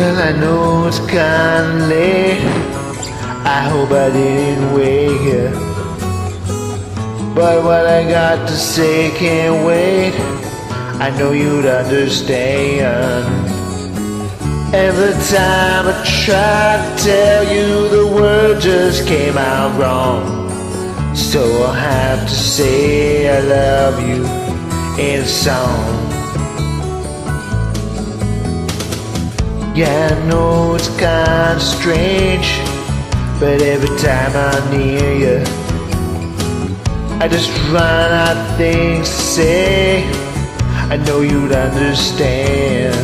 I know it's kinda late. I hope I didn't wake you. But what I got to say can't wait. I know you'd understand. Every time I try to tell you, the word just came out wrong. So I'll have to say I love you in song. Yeah, I know it's kinda strange, but every time I'm near you, I just run out of things to say. I know you'd understand.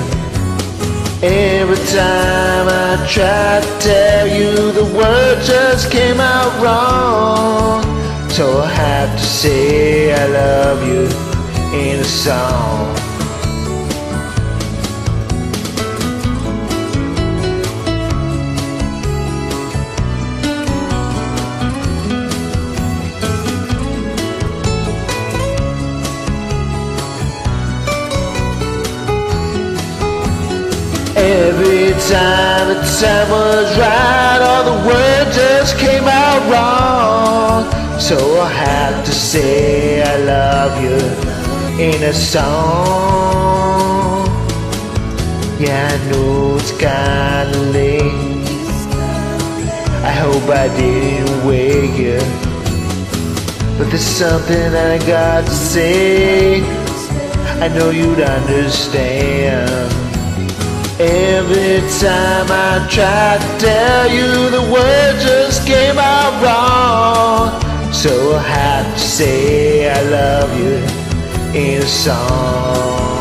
Every time I try to tell you, the word just came out wrong. So I have to say I love you in a song. Every time the time was right, all the words just came out wrong. So I had to say I love you in a song. Yeah, I know it's kinda late. I hope I didn't wake you. But there's something I got to say. I know you'd understand. Every time I try to tell you, the words just came out wrong. So I had to say I love you in a song.